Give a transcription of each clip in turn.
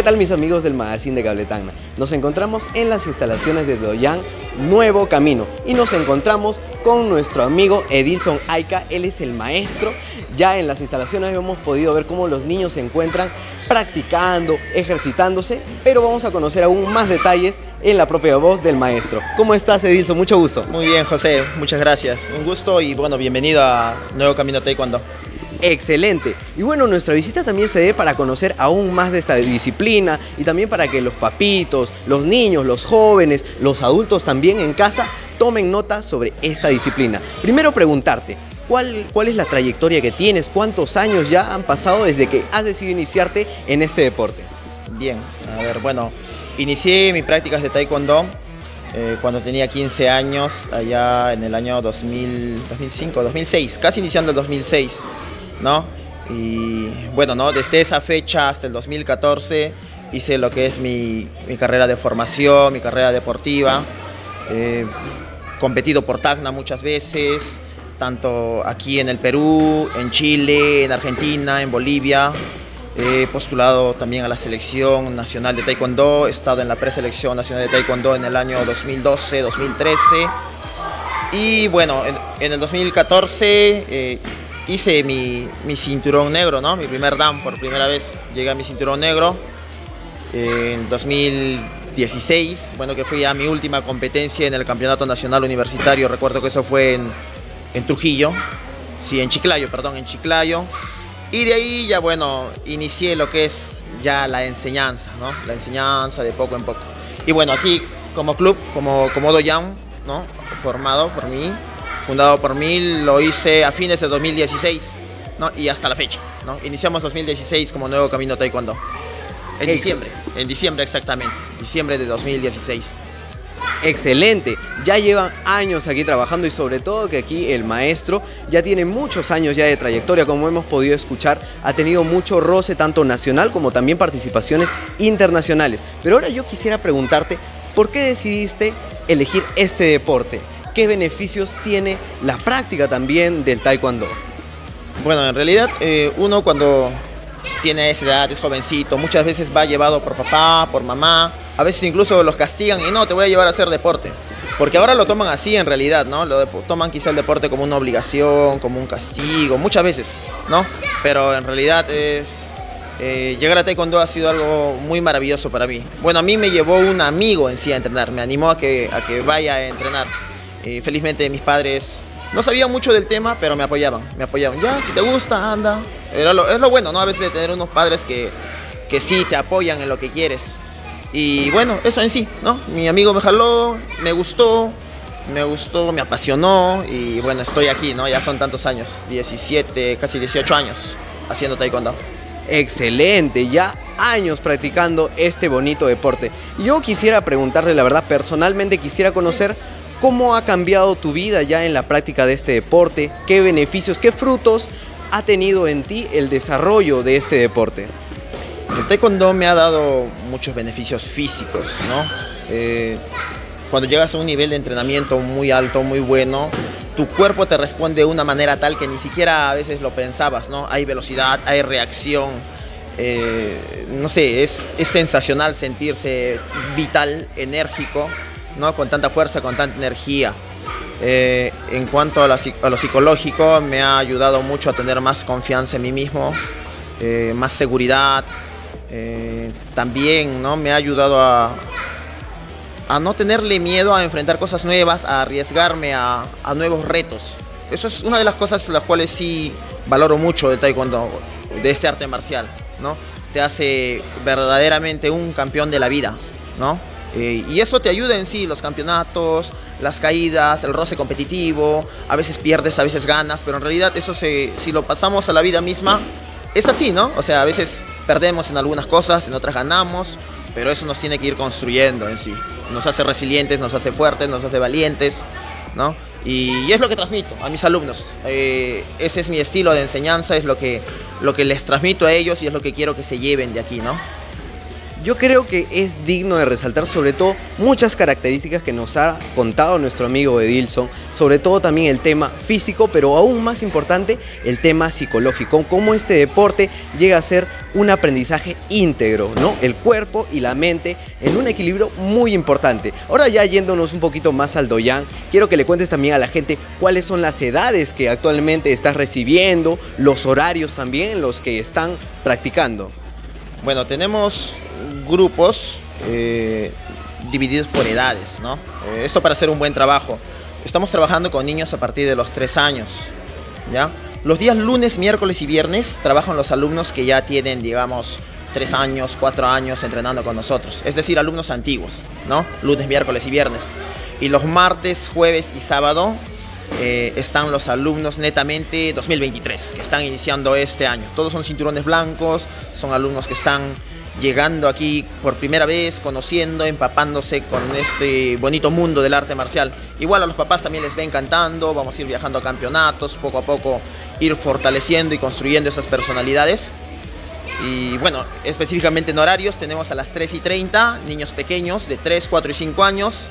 ¿Qué tal mis amigos del magazine de Cabletagna? Nos encontramos en las instalaciones de Doyan Nuevo Camino y nos encontramos con nuestro amigo Edilson Aika, él es el maestro. Ya en las instalaciones hemos podido ver cómo los niños se encuentran practicando, ejercitándose, pero vamos a conocer aún más detalles en la propia voz del maestro. ¿Cómo estás Edilson? Mucho gusto. Muy bien José, muchas gracias. Un gusto y bueno, bienvenido a Nuevo Camino Taekwondo. Excelente. Y bueno, nuestra visita también se debe para conocer aún más de esta disciplina y también para que los papitos, los niños, los jóvenes, los adultos también en casa tomen nota sobre esta disciplina. Primero preguntarte, ¿cuál, cuál es la trayectoria que tienes? ¿Cuántos años ya han pasado desde que has decidido iniciarte en este deporte? Bien, a ver, bueno, inicié mis prácticas de taekwondo eh, cuando tenía 15 años, allá en el año 2000, 2005, 2006, casi iniciando el 2006. ¿No? Y bueno, ¿no? Desde esa fecha hasta el 2014 hice lo que es mi, carrera de formación, mi carrera deportiva. He competido por Tacna muchas veces, tanto aquí en el Perú, en Chile, en Argentina, en Bolivia. He postulado también a la selección nacional de Taekwondo, he estado en la preselección nacional de Taekwondo en el año 2012, 2013. Y bueno, en, el 2014 hice mi, cinturón negro, ¿no? Mi primer dan por primera vez llegué a mi cinturón negro en 2016, bueno que fui a mi última competencia en el Campeonato Nacional Universitario, recuerdo que eso fue en, Trujillo, sí, en Chiclayo, perdón, en Chiclayo. Y de ahí ya bueno, inicié lo que es ya la enseñanza, ¿no? La enseñanza de poco en poco. Y bueno, aquí como club, como, como Doyan, ¿no? Formado por mí, fundado por mí, lo hice a fines de 2016 ¿no? y hasta la fecha. ¿no? Iniciamos 2016 como nuevo camino taekwondo. En diciembre, en diciembre exactamente, diciembre de 2016. Excelente, ya llevan años aquí trabajando y sobre todo que aquí el maestro ya tiene muchos años ya de trayectoria, como hemos podido escuchar, ha tenido mucho roce tanto nacional como también participaciones internacionales. Pero ahora yo quisiera preguntarte, ¿por qué decidiste elegir este deporte? Qué beneficios tiene la práctica también del taekwondo. Bueno, en realidad eh, uno cuando tiene esa edad, es jovencito, muchas veces va llevado por papá, por mamá, a veces incluso los castigan y no, te voy a llevar a hacer deporte. Porque ahora lo toman así en realidad, ¿no? Lo toman quizá el deporte como una obligación, como un castigo, muchas veces, ¿no? Pero en realidad es... Eh, llegar a Taekwondo ha sido algo muy maravilloso para mí. Bueno, a mí me llevó un amigo en sí a entrenar, me animó a que, a que vaya a entrenar. Y felizmente mis padres no sabían mucho del tema, pero me apoyaban, me apoyaban. Ya, si te gusta, anda. Era lo, es lo bueno, ¿no? A veces de tener unos padres que, que sí te apoyan en lo que quieres. Y bueno, eso en sí, ¿no? Mi amigo me jaló, me gustó, me gustó, me apasionó y bueno, estoy aquí, ¿no? Ya son tantos años, 17, casi 18 años haciendo taekwondo. Excelente, ya años practicando este bonito deporte. Yo quisiera preguntarle, la verdad, personalmente quisiera conocer ¿Cómo ha cambiado tu vida ya en la práctica de este deporte? ¿Qué beneficios, qué frutos ha tenido en ti el desarrollo de este deporte? El taekwondo me ha dado muchos beneficios físicos, ¿no? Eh, cuando llegas a un nivel de entrenamiento muy alto, muy bueno, tu cuerpo te responde de una manera tal que ni siquiera a veces lo pensabas, ¿no? Hay velocidad, hay reacción, eh, no sé, es, es sensacional sentirse vital, enérgico ¿no? con tanta fuerza, con tanta energía. Eh, en cuanto a, lo psicológico, me ha ayudado mucho a tener más confianza en mí mismo, eh, más seguridad. Eh, también ¿no? me ha ayudado a, a no tenerle miedo a enfrentar cosas nuevas, a arriesgarme a, a nuevos retos. Eso es una de las cosas las cuales sí valoro mucho del taekwondo, de este arte marcial, ¿no? Te hace verdaderamente un campeón de la vida, ¿no? Eh, y eso te ayuda en sí, los campeonatos, las caídas, el roce competitivo, a veces pierdes, a veces ganas, pero en realidad eso se, si lo pasamos a la vida misma, es así, ¿no? O sea, a veces perdemos en algunas cosas, en otras ganamos, pero eso nos tiene que ir construyendo en sí. Nos hace resilientes, nos hace fuertes, nos hace valientes, ¿no? Y, es lo que transmito a mis alumnos. Eh, ese es mi estilo de enseñanza, es lo que, lo que les transmito a ellos y es lo que quiero que se lleven de aquí, ¿no? Yo creo que es digno de resaltar sobre todo muchas características que nos ha contado nuestro amigo Edilson, sobre todo también el tema físico, pero aún más importante el tema psicológico, cómo este deporte llega a ser un aprendizaje íntegro, ¿no? El cuerpo y la mente en un equilibrio muy importante. Ahora ya yéndonos un poquito más al Doyan, quiero que le cuentes también a la gente cuáles son las edades que actualmente estás recibiendo, los horarios también, los que están practicando. Bueno, tenemos grupos eh, divididos por edades, ¿no? Eh, esto para hacer un buen trabajo. Estamos trabajando con niños a partir de los 3 años, ¿ya? Los días lunes, miércoles y viernes trabajan los alumnos que ya tienen, digamos, 3 años, 4 años entrenando con nosotros. Es decir, alumnos antiguos, ¿no? Lunes, miércoles y viernes. Y los martes, jueves y sábado eh, están los alumnos netamente 2023, que están iniciando este año. Todos son cinturones blancos, son alumnos que están llegando aquí por primera vez, conociendo, empapándose con este bonito mundo del arte marcial. Igual a los papás también les va encantando, vamos a ir viajando a campeonatos, poco a poco ir fortaleciendo y construyendo esas personalidades. Y bueno, específicamente en horarios tenemos a las 3 y 30, niños pequeños de 3, 4 y 5 años.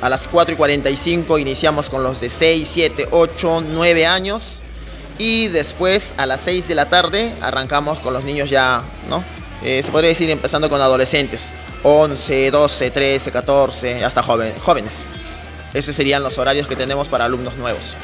A las 4 y 45 iniciamos con los de 6, 7, 8, 9 años. Y después a las 6 de la tarde arrancamos con los niños ya, ¿no? Eh, se podría decir empezando con adolescentes, 11, 12, 13, 14, hasta jóvenes. Esos serían los horarios que tenemos para alumnos nuevos.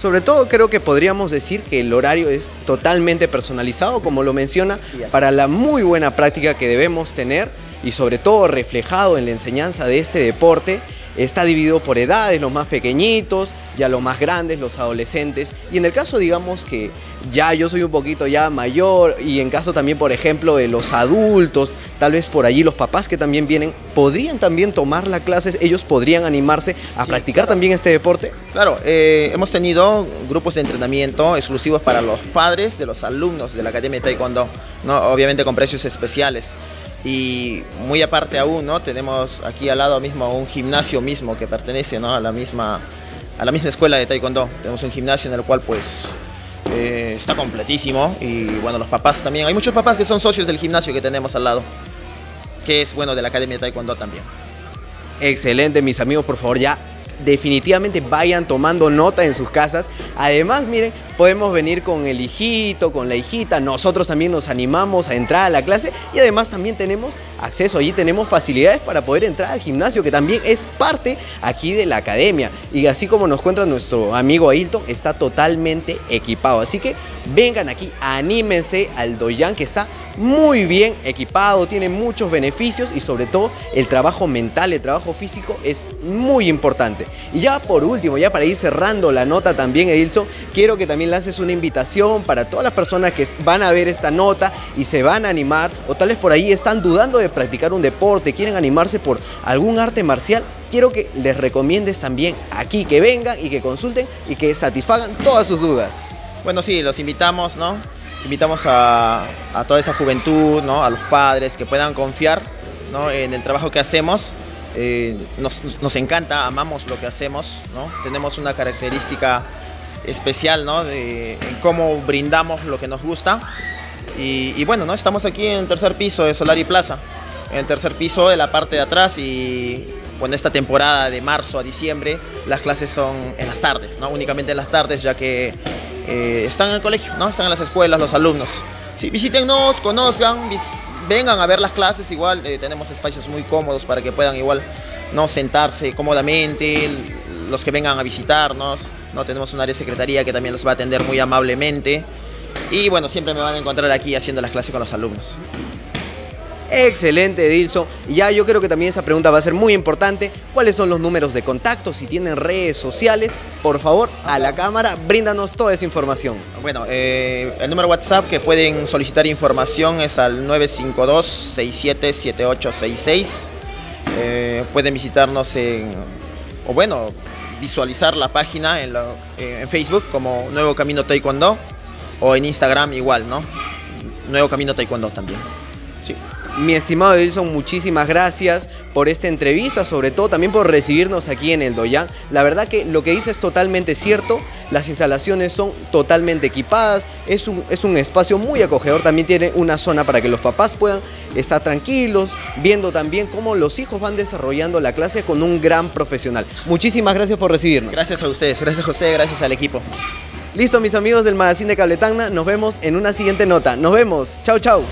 Sobre todo creo que podríamos decir que el horario es totalmente personalizado, como lo menciona, para la muy buena práctica que debemos tener y sobre todo reflejado en la enseñanza de este deporte. Está dividido por edades, los más pequeñitos, ya los más grandes, los adolescentes. Y en el caso, digamos que ya yo soy un poquito ya mayor y en caso también, por ejemplo, de los adultos, tal vez por allí los papás que también vienen, ¿podrían también tomar las clases? ¿Ellos podrían animarse a practicar también este deporte? Claro, eh, hemos tenido grupos de entrenamiento exclusivos para los padres de los alumnos de la Academia de Taekwondo, ¿no? obviamente con precios especiales. Y muy aparte aún, ¿no? Tenemos aquí al lado mismo un gimnasio mismo que pertenece ¿no? a la misma a la misma escuela de Taekwondo. Tenemos un gimnasio en el cual pues eh, está completísimo y bueno, los papás también. Hay muchos papás que son socios del gimnasio que tenemos al lado, que es bueno de la Academia de Taekwondo también. Excelente, mis amigos, por favor, ya definitivamente vayan tomando nota en sus casas. Además, miren, podemos venir con el hijito, con la hijita. Nosotros también nos animamos a entrar a la clase y además también tenemos acceso, allí tenemos facilidades para poder entrar al gimnasio, que también es parte aquí de la academia. Y así como nos cuenta nuestro amigo Ailton, está totalmente equipado. Así que vengan aquí, anímense al Doyan que está muy bien equipado, tiene muchos beneficios y sobre todo el trabajo mental, el trabajo físico es muy importante. Y ya por último, ya para ir cerrando la nota también, Edilson, quiero que también lances una invitación para todas las personas que van a ver esta nota y se van a animar o tal vez por ahí están dudando de practicar un deporte, quieren animarse por algún arte marcial. Quiero que les recomiendes también aquí que vengan y que consulten y que satisfagan todas sus dudas. Bueno, sí, los invitamos, ¿no? invitamos a, toda esa juventud, ¿no? a los padres que puedan confiar en el trabajo que hacemos. Eh, nos, encanta, amamos lo que hacemos, tenemos una característica especial de, en cómo brindamos lo que nos gusta. Y, bueno, ¿no? estamos aquí en el tercer piso de Solari Plaza, en el tercer piso de la parte de atrás y bueno, esta temporada de marzo a diciembre las clases son en las tardes, ¿no? únicamente en las tardes ya que eh, están en el colegio. Están en las escuelas, los alumnos. Sí, conozcan, vengan a ver las clases, igual eh, tenemos espacios muy cómodos para que puedan igual no sentarse cómodamente, los que vengan a visitarnos, ¿no? Tenemos un área de secretaría que también los va a atender muy amablemente. Y bueno, siempre me van a encontrar aquí haciendo las clases con los alumnos. Excelente, Edilson. Ya yo creo que también esa pregunta va a ser muy importante. ¿Cuáles son los números de contacto? Si tienen redes sociales, por favor, a la cámara, bríndanos toda esa información. Bueno, eh, el número WhatsApp que pueden solicitar información es al 952-677866. Eh, pueden visitarnos en, o bueno, visualizar la página en, en Facebook como Nuevo Camino Taekwondo o en Instagram igual, ¿no? Nuevo Camino Taekwondo también. Sí. Mi estimado Edilson, muchísimas gracias por esta entrevista, sobre todo también por recibirnos aquí en el Doyan. La verdad que lo que dice es totalmente cierto, las instalaciones son totalmente equipadas, es un, es un espacio muy acogedor, también tiene una zona para que los papás puedan estar tranquilos, viendo también cómo los hijos van desarrollando la clase con un gran profesional. Muchísimas gracias por recibirnos. Gracias a ustedes, gracias José, gracias al equipo. Listo, mis amigos del Magazine de Cable Tacna, nos vemos en una siguiente nota. Nos vemos. Chau, chau.